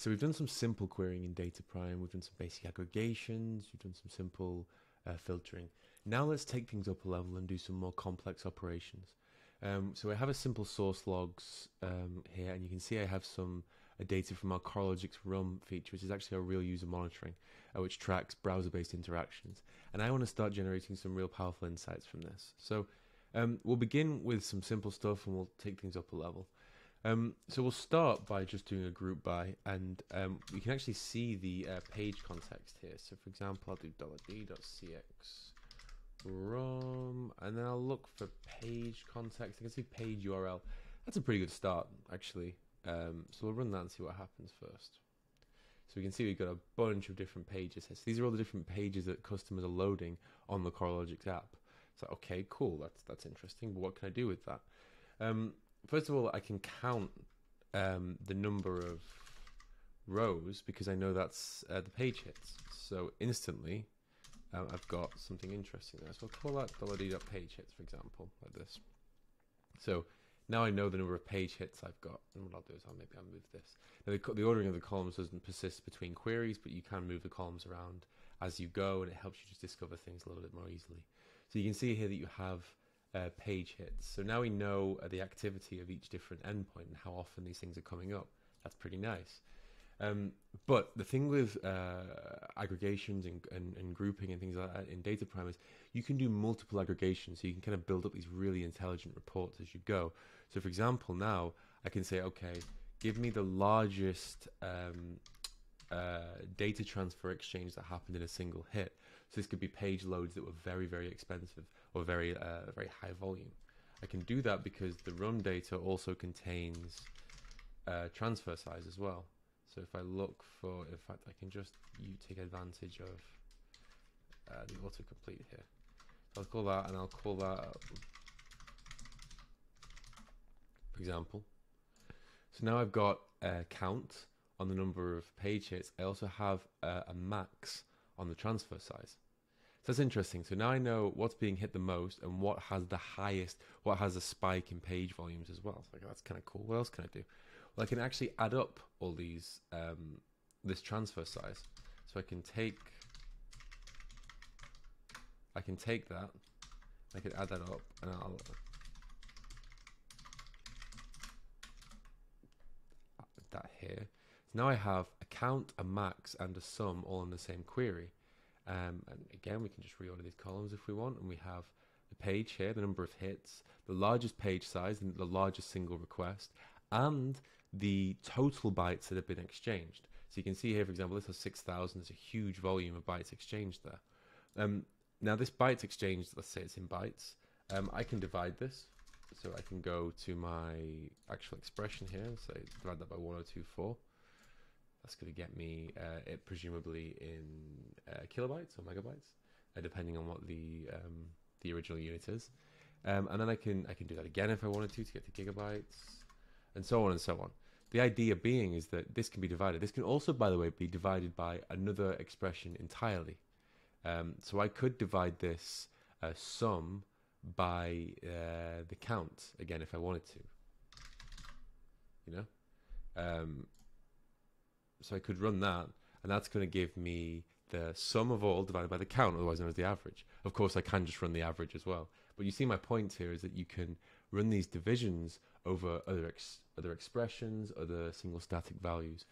So we've done some simple querying in DataPrime, We've done some basic aggregations. We've done some simple uh, filtering. Now let's take things up a level and do some more complex operations. Um, so I have a simple source logs um, here, and you can see I have some uh, data from our Coralogix RUM feature, which is actually our real user monitoring, uh, which tracks browser-based interactions. And I want to start generating some real powerful insights from this. So um, we'll begin with some simple stuff, and we'll take things up a level. Um, so we'll start by just doing a group by, and um, we can actually see the uh, page context here. So for example, I'll do $d.cx rum, and then I'll look for page context. I can see page URL. That's a pretty good start, actually. Um, so we'll run that and see what happens first. So we can see we've got a bunch of different pages here. So these are all the different pages that customers are loading on the Coralogix app. So okay, cool, that's that's interesting. But what can I do with that? Um, first of all, I can count um, the number of rows because I know that's uh, the page hits. So instantly, um, I've got something interesting there. So I'll call that $d.page hits, for example, like this. So now I know the number of page hits I've got. And what I'll do is I'll maybe I'll move this. Now the, the ordering of the columns doesn't persist between queries, but you can move the columns around as you go, and it helps you just discover things a little bit more easily. So you can see here that you have uh, page hits. So now we know uh, the activity of each different endpoint and how often these things are coming up. That's pretty nice. Um, but the thing with uh, aggregations and, and, and, grouping and things like that in DataPrime is you can do multiple aggregations. So you can kind of build up these really intelligent reports as you go. So for example, now I can say, okay, give me the largest um, uh, data transfer exchange that happened in a single hit. So this could be page loads that were very, very expensive or very, uh, very high volume. I can do that because the RUM data also contains uh, transfer size as well. So if I look for, in fact, I can just you take advantage of uh, the autocomplete here. So I'll call that, and I'll call that, for example. So now I've got a count on the number of page hits. I also have a, a max on the transfer size. So that's interesting. So now I know what's being hit the most and what has the highest, what has a spike in page volumes as well. So that's kind of cool. What else can I do? Well, I can actually add up all these, um, this transfer size. So I can take, I can take that, I can add that up, and I'll that here. So now I have a count, a max, and a sum all in the same query. Um, and again, we can just reorder these columns if we want, and we have the page here, the number of hits, the largest page size, and the largest single request, and the total bytes that have been exchanged. So you can see here, for example, this has 6,000. There's a huge volume of bytes exchanged there. Um, now this bytes exchanged, let's say it's in bytes. Um, I can divide this. So I can go to my actual expression here and say divide that by 1024. That's going to get me uh, it presumably in uh, kilobytes or megabytes, uh, depending on what the um, the original unit is. Um, and then I can I can do that again if I wanted to to get to gigabytes and so on and so on. The idea being is that this can be divided. This can also, by the way, be divided by another expression entirely. Um, so I could divide this uh, sum by uh, the count again if I wanted to. You know, um, so I could run that, and that's going to give me the sum of all divided by the count, otherwise known as the average. Of course, I can just run the average as well. But you see, my point here is that you can run these divisions over other ex- other expressions, other single static values.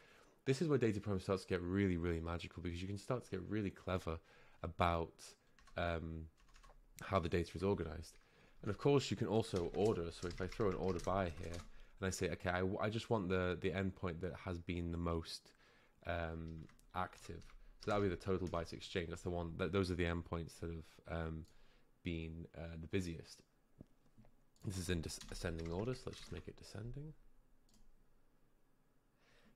This is where data DataPrime starts to get really, really magical because you can start to get really clever about um, how the data is organized. And of course, you can also order. So if I throw an order by here and I say, okay, I, I just want the, the endpoint that has been the most um, active. So that'll be the total bytes exchange. That's the one. That, those are the endpoints that have um, been uh, the busiest. This is in ascending order, so let's just make it descending.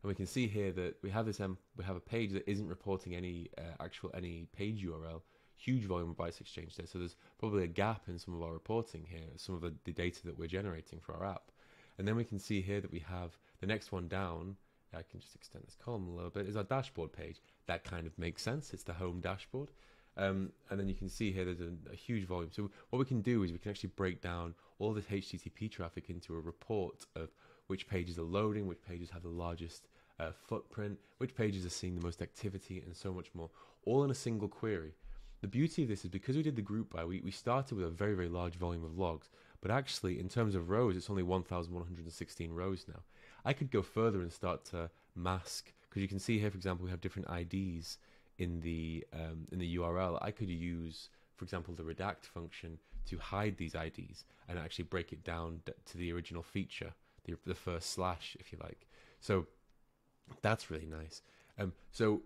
And we can see here that we have this um, we have a page that isn't reporting any uh, actual any page URL. Huge volume of bytes exchanged there, so there's probably a gap in some of our reporting here, some of the, the data that we're generating for our app. And then we can see here that we have the next one down. I can just extend this column a little bit. Is our dashboard page? That kind of makes sense. It's the home dashboard. Um, and then you can see here there's a, a, huge volume. So what we can do is we can actually break down all this HTTP traffic into a report of which pages are loading, which pages have the largest uh, footprint, which pages are seeing the most activity, and so much more, all in a single query. The beauty of this is because we did the group by, we, we started with a very, very large volume of logs, but actually, in terms of rows, it's only 1,116 rows now. I could go further and start to mask, because you can see here, for example, we have different IDs in the um, in the URL. I could use, for example, the redact function to hide these IDs and actually break it down to the original feature, the, the first slash, if you like. So that's really nice. Um, so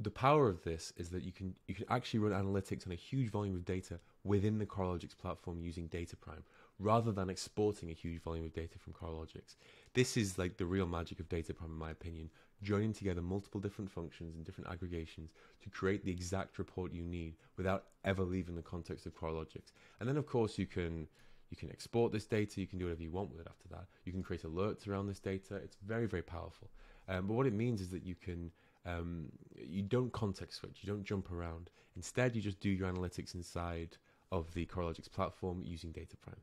the power of this is that you can you can actually run analytics on a huge volume of data within the Coralogix platform using DataPrime, rather than exporting a huge volume of data from Coralogix. This is like the real magic of DataPrime, in my opinion, joining together multiple different functions and different aggregations to create the exact report you need without ever leaving the context of Coralogix. And then, of course, you can you can export this data. You can do whatever you want with it after that. You can create alerts around this data. It's very very powerful. Um, but what it means is that you can um, you don't context switch. You don't jump around. Instead, you just do your analytics inside of the Coralogix platform using DataPrime.